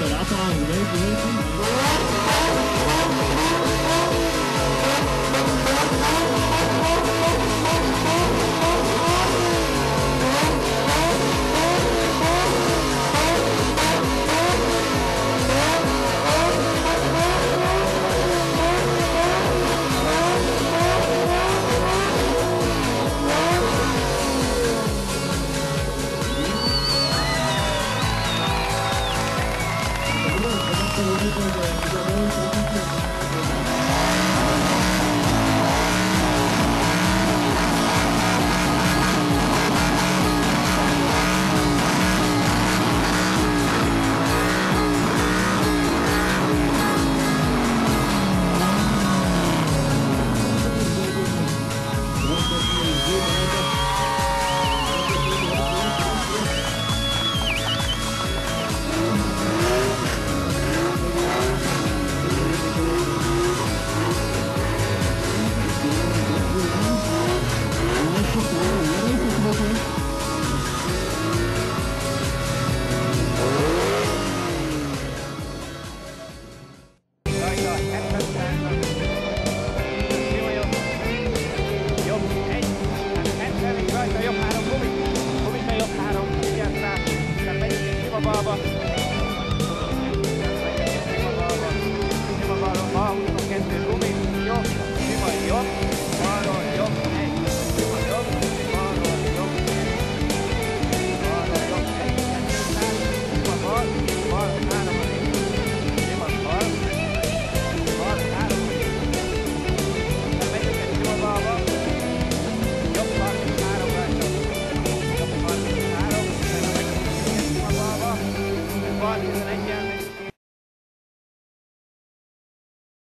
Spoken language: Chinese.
再拿上我们的一个微 Baba.